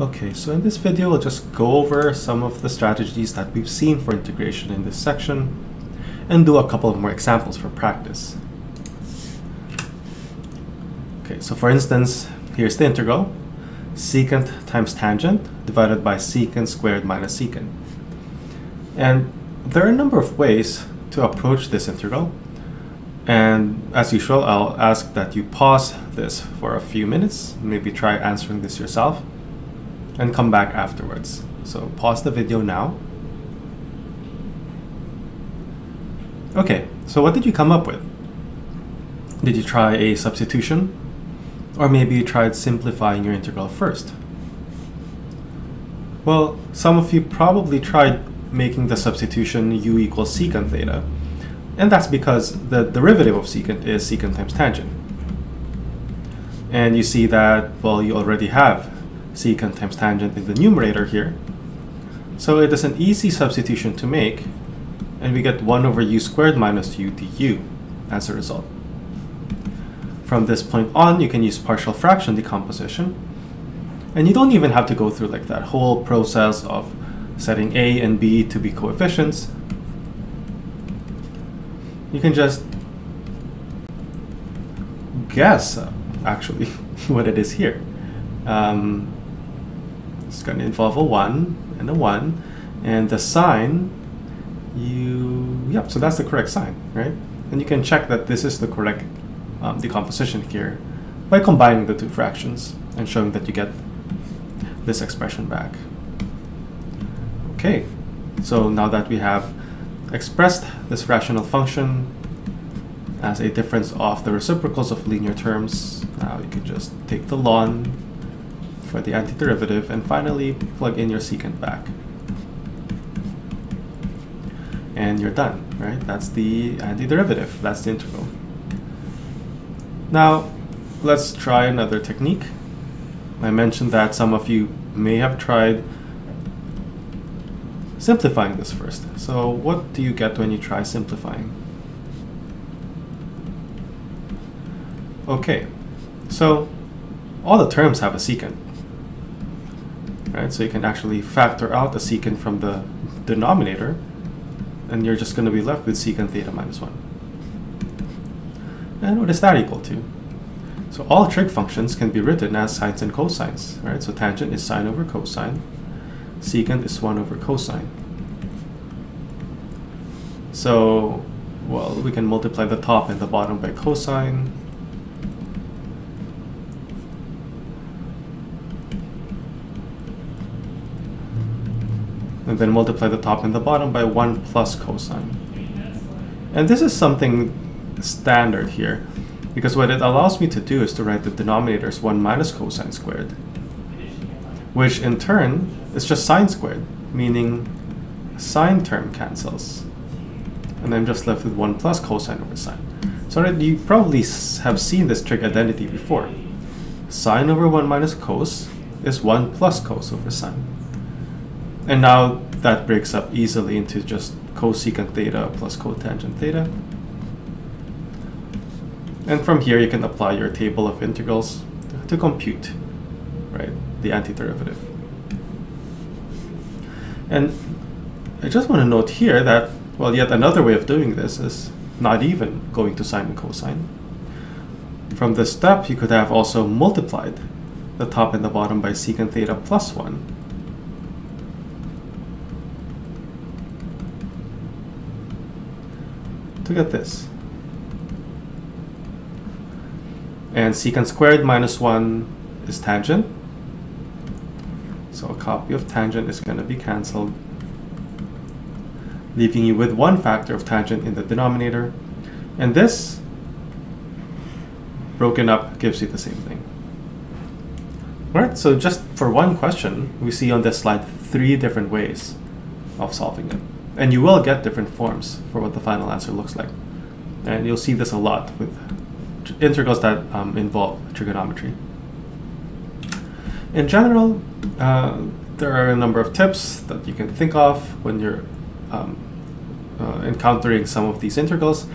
Okay, so in this video, we'll just go over some of the strategies that we've seen for integration in this section and do a couple of more examples for practice. Okay, so for instance, here's the integral, secant times tangent divided by secant squared minus secant. And there are a number of ways to approach this integral. And as usual, I'll ask that you pause this for a few minutes, maybe try answering this yourself, and come back afterwards. So pause the video now. Okay, so what did you come up with? Did you try a substitution? Or maybe you tried simplifying your integral first? Well, some of you probably tried making the substitution u equals secant theta, and that's because the derivative of secant is secant times tangent. And you see that, well, you already have secant times tangent in the numerator here. So it is an easy substitution to make, and we get 1 over u squared minus u du as a result. From this point on, you can use partial fraction decomposition, and you don't even have to go through like that whole process of setting a and b to be coefficients you can just guess uh, actually what it is here. Um, it's going to involve a 1 and a 1 and the sign you yep so that's the correct sign right and you can check that this is the correct um, decomposition here by combining the two fractions and showing that you get this expression back okay so now that we have expressed this rational function as a difference of the reciprocals of linear terms. Now you can just take the ln for the antiderivative and finally plug in your secant back. And you're done, right? That's the antiderivative, that's the integral. Now, let's try another technique. I mentioned that some of you may have tried simplifying this first. So what do you get when you try simplifying? Okay, so all the terms have a secant, right? So you can actually factor out the secant from the denominator, and you're just going to be left with secant theta minus 1. And what is that equal to? So all trig functions can be written as sines and cosines, right? So tangent is sine over cosine, secant is 1 over cosine. So, well, we can multiply the top and the bottom by cosine. And then multiply the top and the bottom by 1 plus cosine. And this is something standard here, because what it allows me to do is to write the denominator as 1 minus cosine squared, which in turn is just sine squared, meaning sine term cancels. And I'm just left with 1 plus cosine over sine. So you probably have seen this trig identity before. Sine over 1 minus cos is 1 plus cos over sine. And now that breaks up easily into just cosecant theta plus cotangent theta. And from here you can apply your table of integrals to compute right, the antiderivative. And I just want to note here that, well, yet another way of doing this is not even going to sine and cosine. From this step, you could have also multiplied the top and the bottom by secant theta plus 1. To get this. And secant squared minus 1 is tangent. So a copy of tangent is going to be cancelled, leaving you with one factor of tangent in the denominator. And this, broken up, gives you the same thing. All right, so just for one question, we see on this slide three different ways of solving it. And you will get different forms for what the final answer looks like. And you'll see this a lot with integrals that um, involve trigonometry. In general, uh, there are a number of tips that you can think of when you're um, uh, encountering some of these integrals.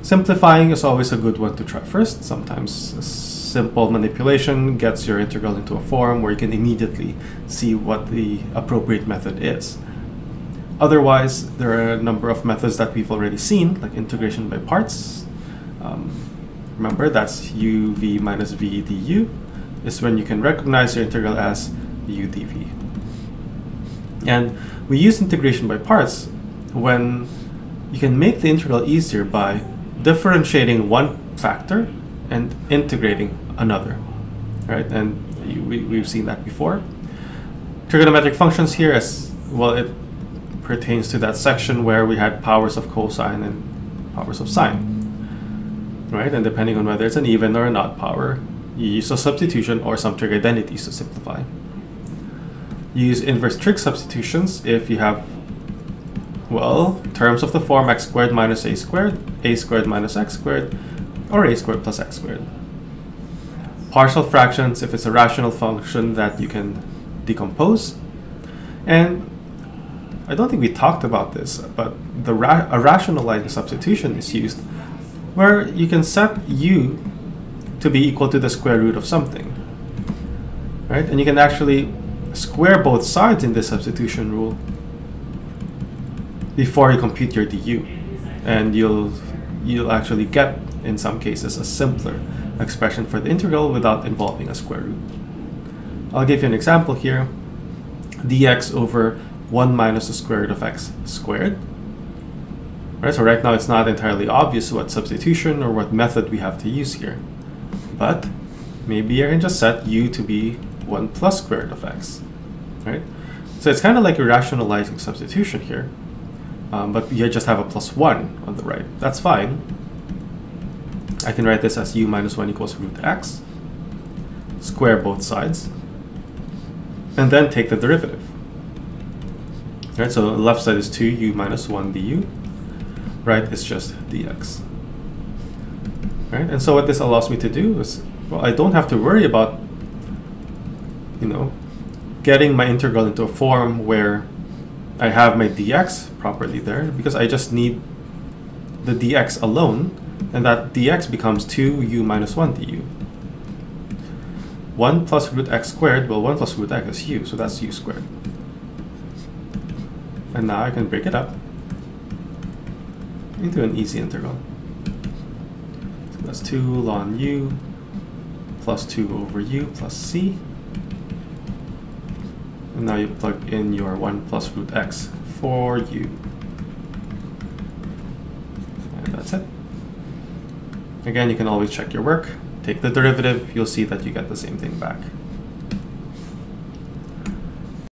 Simplifying is always a good one to try first. Sometimes simple manipulation gets your integral into a form where you can immediately see what the appropriate method is. Otherwise, there are a number of methods that we've already seen, like integration by parts. Um, remember, that's u v minus v du, is when you can recognize your integral as u dv. And we use integration by parts when you can make the integral easier by differentiating one factor and integrating another, right? And we, we've seen that before. Trigonometric functions here, as well, it pertains to that section where we had powers of cosine and powers of sine, right? And depending on whether it's an even or an odd power, you use a substitution or some trig identities to simplify. You use inverse trig substitutions if you have, well, terms of the form x squared minus a squared, a squared minus x squared, or a squared plus x squared. Partial fractions if it's a rational function that you can decompose. And I don't think we talked about this, but the ra a rationalizing substitution is used where you can set u to be equal to the square root of something. Right? And you can actually square both sides in this substitution rule before you compute your du. And you'll you'll actually get in some cases a simpler expression for the integral without involving a square root. I'll give you an example here. dx over 1 minus the square root of x squared. Right, so right now it's not entirely obvious what substitution or what method we have to use here. But maybe I can just set u to be 1 plus square root of x. Right? So it's kind of like a rationalizing substitution here. Um, but you just have a plus 1 on the right. That's fine. I can write this as u minus 1 equals root x, square both sides, and then take the derivative. Right, so left side is 2u minus 1 du, right, it's just dx. Right, and so what this allows me to do is, well, I don't have to worry about, you know, getting my integral into a form where I have my dx properly there, because I just need the dx alone and that dx becomes 2u minus 1 du. 1 plus root x squared, well 1 plus root x is u, so that's u squared. And now I can break it up into an easy integral. So that's 2 ln u plus 2 over u plus c. And now you plug in your 1 plus root x for u. And that's it. Again, you can always check your work, take the derivative, you'll see that you get the same thing back.